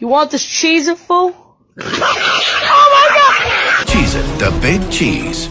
You want this cheese oh my God! Cheese It, the big cheese.